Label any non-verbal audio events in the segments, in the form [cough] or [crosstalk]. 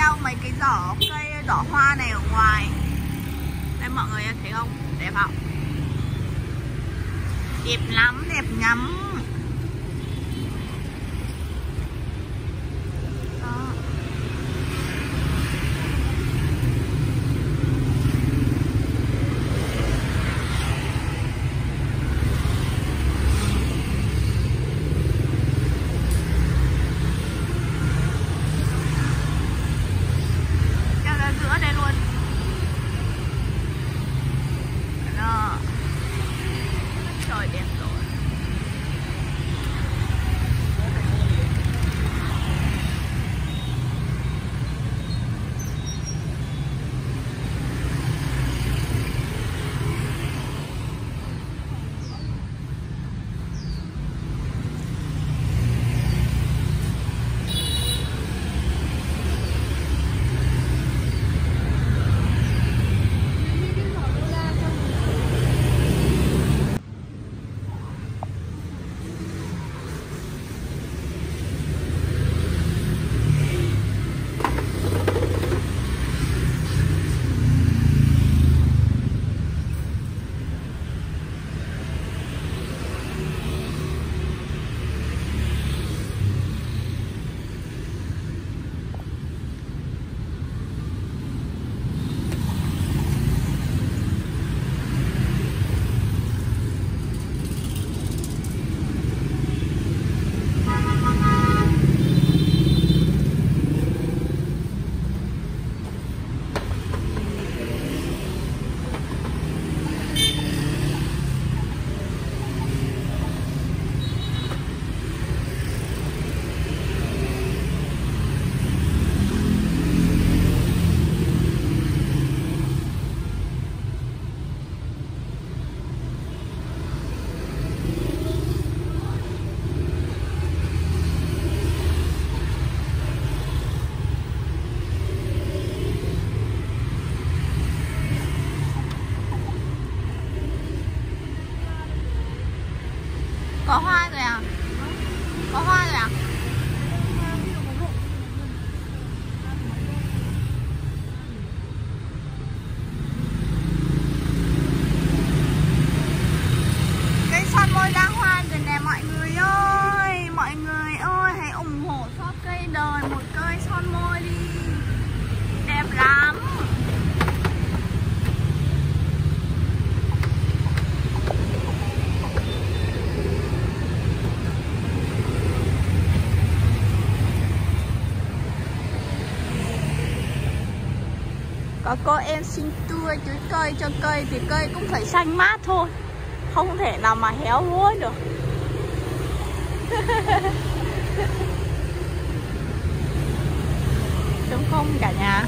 treo mấy cái giỏ cây, giỏ hoa này ở ngoài. Đây mọi người thấy không? Đẹp không? Đẹp lắm, đẹp ngắm có hoa rồi à có hoa rồi à cây son môi ra hoa rồi nè mọi người ơi mọi người ơi hãy ủng hộ shop cây đời một cây son môi đi đẹp lắm có cô em xin tươi chuối cây cho cây thì cây cũng phải xanh mát thôi. Không thể nào mà héo úa được. [laughs] Đúng không cả nhà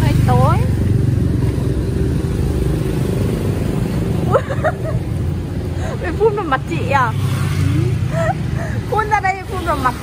hơi tối Mày phun vào mặt chị à? Phun ra đây phun vào mặt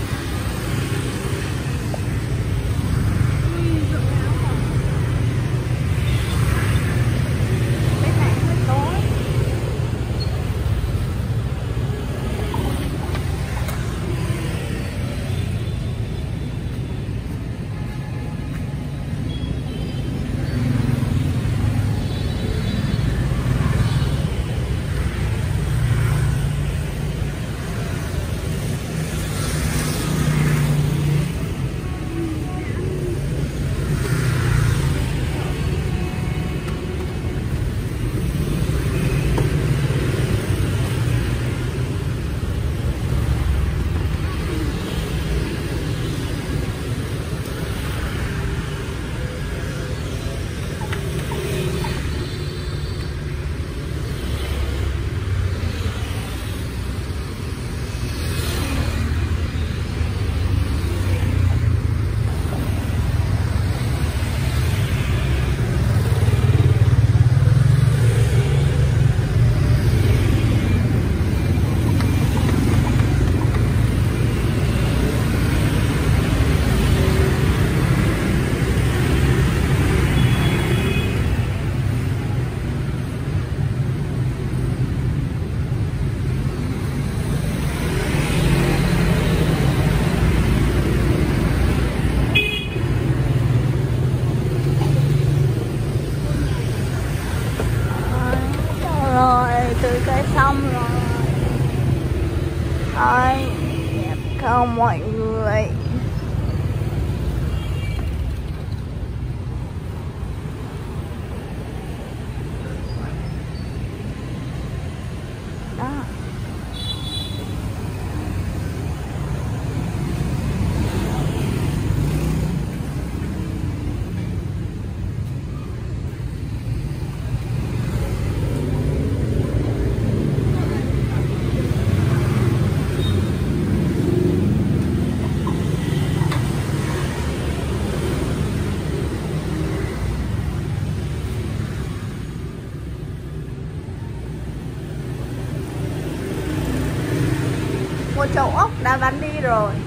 drawing.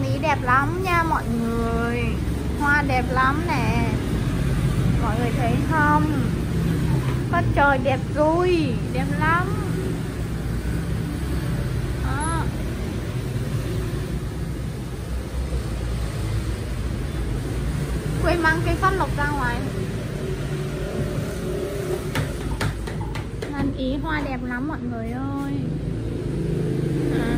Bạn ý đẹp lắm nha mọi người. Hoa đẹp lắm nè. Mọi người thấy không? Có trời đẹp rồi, đẹp lắm. Quên mang cây phát lộc ra ngoài. Ngân ý hoa đẹp lắm mọi người ơi. À.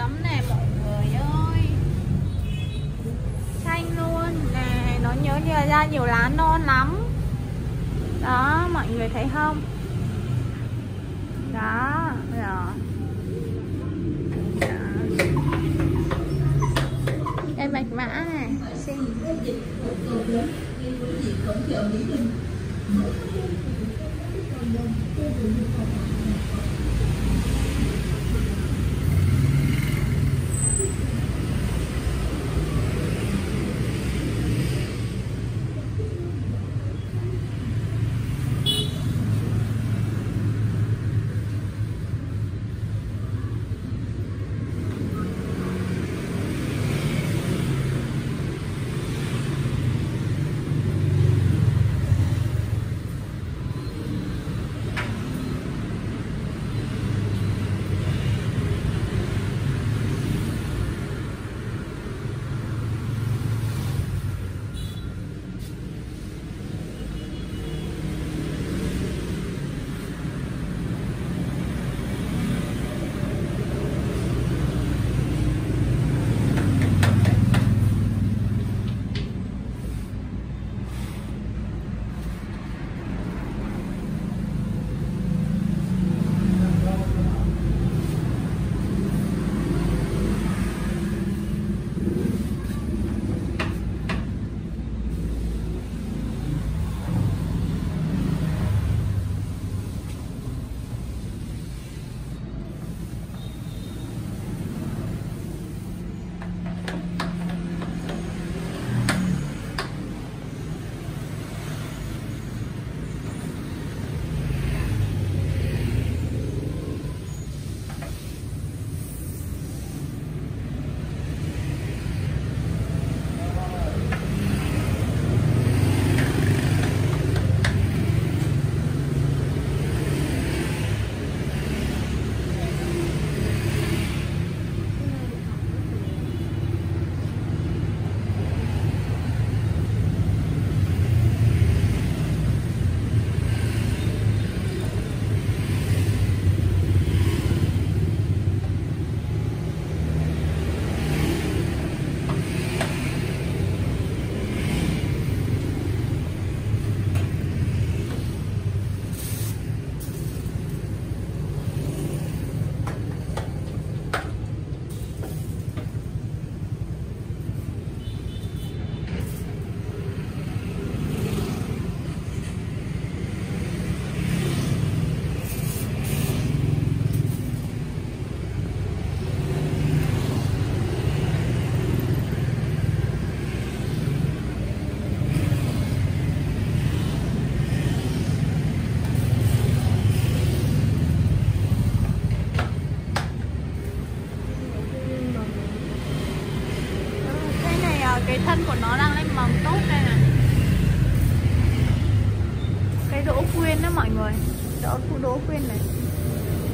lắm nè, mọi người ơi. Xanh luôn. Nè, nó nhớ như là ra nhiều lá non lắm. Đó, mọi người thấy không? Đó, rồi. Đây bạch mã này. xinh cái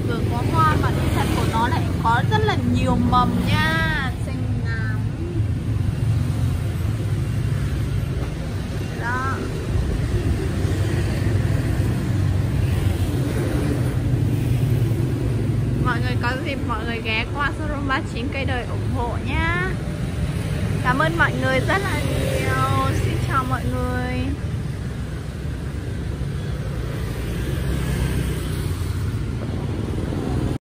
vừa có hoa mà cái thân của nó lại có rất là nhiều mầm nha. Xinh lắm. Đó. Ghé qua showroom 39 cây đời ủng hộ nhá. Cảm ơn mọi người rất là nhiều. Xin chào mọi người.